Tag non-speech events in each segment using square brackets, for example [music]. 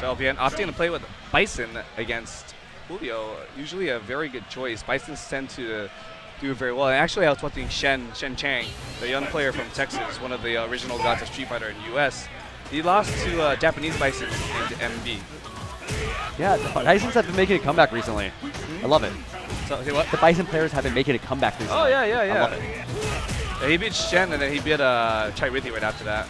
So LPN opting to play with Bison against Julio. Usually a very good choice. Bisons tend to do very well. And actually, I was watching Shen Shen Chang, the young player from Texas, one of the original gods of Street Fighter in the U.S. He lost to uh, Japanese Bison in MB. Yeah, the Bisons have been making a comeback recently. I love it. So? The Bison players have been making a comeback recently. Oh yeah, yeah, I yeah. love it. Yeah, he beat Shen and then he beat uh, Chai Rithi right after that.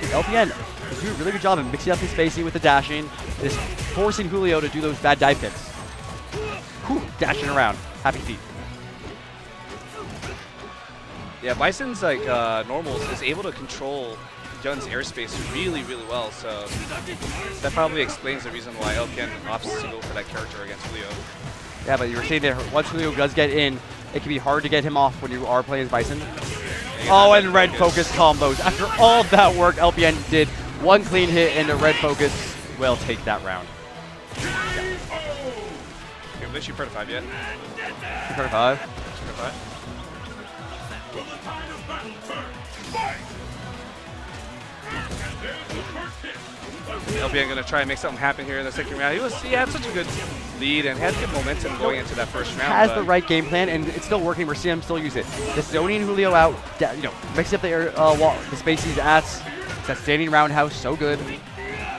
LPN is doing a really good job of mixing up his spacing with the dashing, just forcing Julio to do those bad dive kicks. Whew, dashing around. Happy feet. Yeah, Bison's like uh, normals is able to control Yun's airspace really, really well. So that probably explains the reason why LPN opts to go for that character against Julio. Yeah, but you were saying there, once Julio does get in, it can be hard to get him off when you are playing as Bison. And Oh, and red focus combos. After all of that work, LPN did one clean hit and a red focus will take that round. Okay, Blitz, you part of five yet? 235. Part of five? LPN gonna try and make something happen here in the second round. He was he had such a good lead and had good momentum going into that first round. Has the right game plan, and it's still working. We're seeing him still use it. Just zoning Julio out, you know, mixing up the air, uh, wall, the spaces at that standing roundhouse, so good.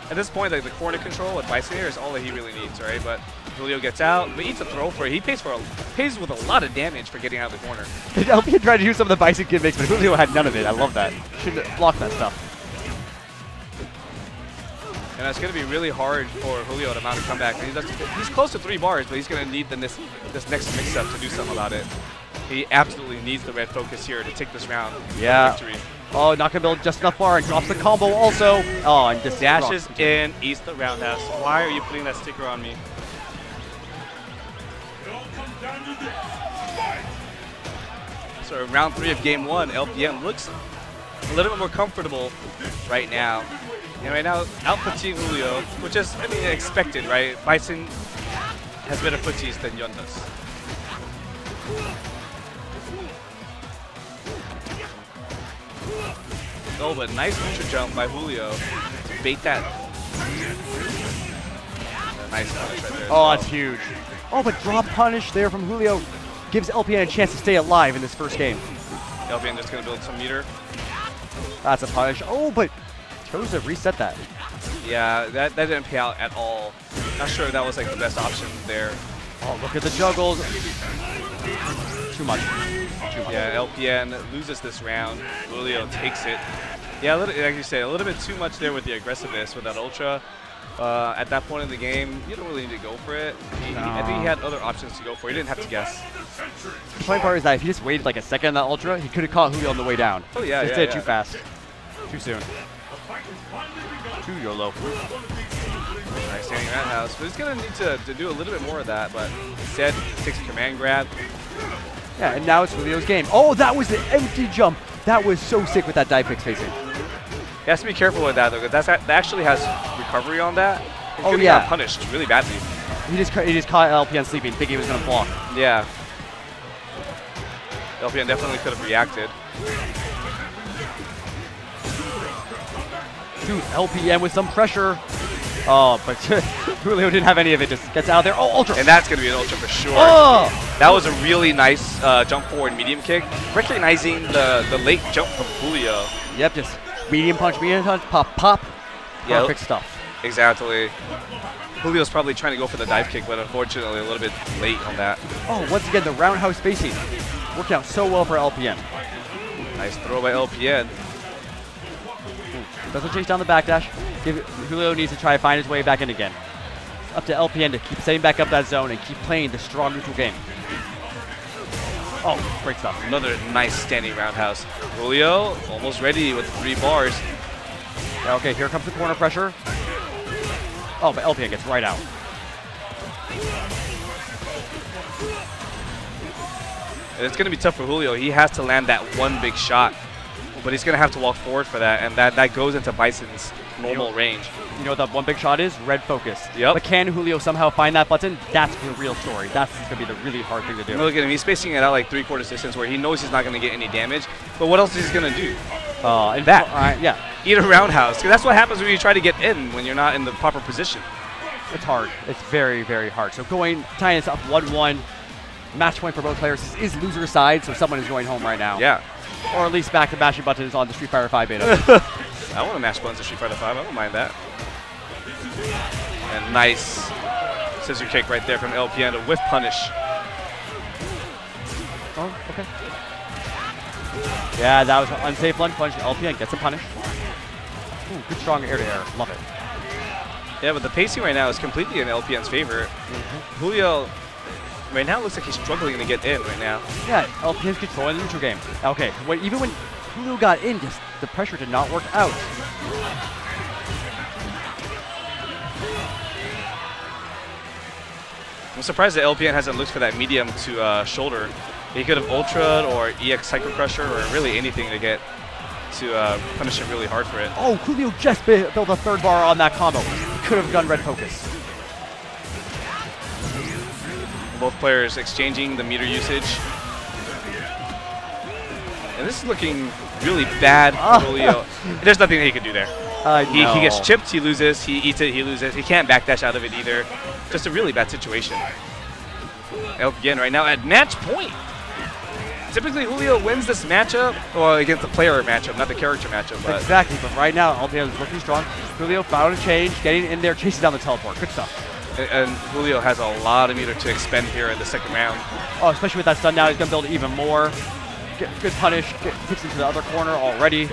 At this point, like the corner control with Bison here is all that he really needs, right? But Julio gets out, but eats a throw for it. He pays for a, pays with a lot of damage for getting out of the corner. [laughs] LPN tried to do some of the Bison gimmicks, but Julio had none of it. I love that. Should block that stuff. And it's going to be really hard for Julio to mount a comeback. He's close to three bars, but he's going to need the, this, this next mix-up to do something about it. He absolutely needs the red focus here to take this round. Yeah. Oh, not gonna build just enough bar and drops the combo also. Oh, and just Dashes in, East the roundhouse. Why are you putting that sticker on me? So round three of game one, LPN looks a little bit more comfortable right now. And right now, out Petit Julio, which is, I mean, expected, right? Bison has better footies than Yun does. Oh, but nice neutral jump by Julio to bait that. A nice punish right there. Oh, well. that's huge. Oh, but drop punish there from Julio gives LPN a chance to stay alive in this first game. LPN just gonna build some meter. That's a punish. Oh, but chose to reset that. Yeah, that, that didn't pay out at all. Not sure that was like the best option there. Oh, look at the juggles. Too much. Too much. Yeah, LPN loses this round. Julio takes it. Yeah, a little, like you say, a little bit too much there with the aggressiveness with that ultra. Uh, at that point in the game, you don't really need to go for it. He, he- I think he had other options to go for. He didn't have to guess. The funny part is that if he just waited like a second on that ultra, he could have caught Julio on the way down. Oh, yeah, Just yeah, did yeah. too fast. Too soon. Too YOLO. Nice standing roundhouse. But he's going to need to, to do a little bit more of that. But instead, takes a command grab. Yeah, and now it's Julio's game. Oh, that was the empty jump. That was so sick with that dive kick spacing. He has to be careful with that, though, because that's, that actually has recovery on that. He Oh, yeah. punished really badly. He just he just caught LPN sleeping, thinking he was gonna block. Yeah. LPN definitely could have reacted. Dude, LPN with some pressure. Oh, but [laughs] Julio didn't have any of it. Just gets out of there. Oh, ultra. And that's going to be an ultra for sure. oh, That was a really nice uh, jump forward medium kick, recognizing the, the late jump from Julio. yep. Just medium punch, medium punch, pop, pop. Yeah. Perfect stuff. Exactly. Julio's probably trying to go for the dive kick, but unfortunately a little bit late on that. Oh, once again, the roundhouse spacing working out so well for LPN. Nice throw by LPN. Doesn't chase down the backdash. Julio needs to try to find his way back in again. Up to LPN to keep setting back up that zone and keep playing the strong neutral game. Oh, great stuff. Another nice standing roundhouse. Julio almost ready with three bars. Yeah, okay, here comes the corner pressure. Oh, but LPN gets right out. And it's going to be tough for Julio. He has to land that one big shot, but he's going to have to walk forward for that, and that, that goes into Bison's normal range. You know what that one big shot is? Red focus. Yep. But can Julio somehow find that button? That's the real story. That's going to be the really hard thing to do. Look at him. He's spacing it out like three quarters distance where he knows he's not going to get any damage. But what else is he going to do? Uh, and That. uh, yeah, Eat a roundhouse. 'Cause that's what happens when you try to get in when you're not in the proper position. it's hard. It's very, very hard. So going, tying this up 1-1. Match point for both players This is loser side, so someone is going home right now. Yeah. Or at least back to mashing buttons on the Street Fighter 5 beta. [laughs] I want to mash buttons of Street Fighter 5. I don't mind that. And nice scissor kick right there from LPN to whiff punish. oh, okay. Yeah, that was an unsafe lunge punch. LPN gets a punish. Ooh, good strong air to air. Love it. Yeah, but the pacing right now is completely in LPN's favor. Mm-hmm. Julio right now it looks like he's struggling to get in right now. Yeah, LPN's controlling the neutral game. Okay, when, even when Julio got in, just the pressure did not work out. I'm surprised that LPN hasn't looked for that medium to uh, shoulder. He could have ultra or EX Psycho Crusher or really anything to get to uh, punish him really hard for it. Oh, Julio just built a third bar on that combo. Could have done red focus. Both players exchanging the meter usage. And this is looking really bad for [laughs] oh. Julio. There's nothing that he can do there. I He, he gets chipped, he loses. He eats it, he loses. He can't backdash out of it either. Just a really bad situation. LPN right now at match point. Typically, Julio wins this matchup, or against the player matchup, not the character matchup. But Exactly, but right now, LPN is looking strong. Julio found a change, getting in there, chasing down the teleport. Good stuff. And, Julio has a lot of meter to expend here in the second round. Oh, especially with that stun now, he's going to build even more. Get, good punish, get, kicks into the other corner already.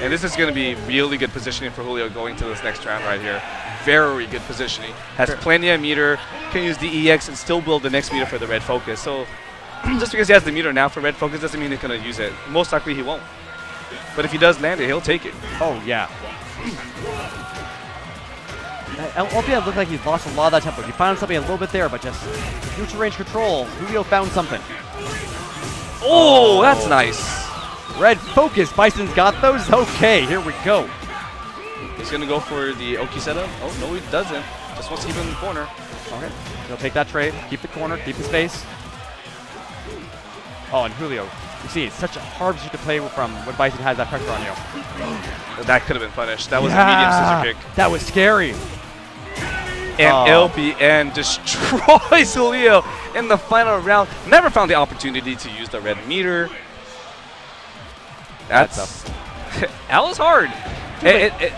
And this is going to be really good positioning for Julio going to this next round right here. Very good positioning. Has plenty of meter, can use the EX and still build the next meter for the red focus. So [clears throat] just because he has the meter now for red focus doesn't mean he's going to use it. Most likely he won't. But if he does land it, he'll take it. Oh, yeah. Uh, LPN looked like he's lost a lot of that tempo. He found something a little bit there, but just future range control. Julio found something. Oh, that's nice. Red focus. Bison's got those. Okay, here we go. He's going to go for the Oki setup. Oh, no, he doesn't. Just wants to keep him in the corner. Okay. He'll take that trade, keep the corner, keep the space. Oh, and Julio. You see, it's such a hard position to play from when Bison has that pressure on you. That could have been punished. That was a medium scissor kick. That was scary. And Oh. LPN [laughs] destroys [laughs] Julio in the final round. Never found the opportunity to use the red meter. That's That's that was hard. It, it, it,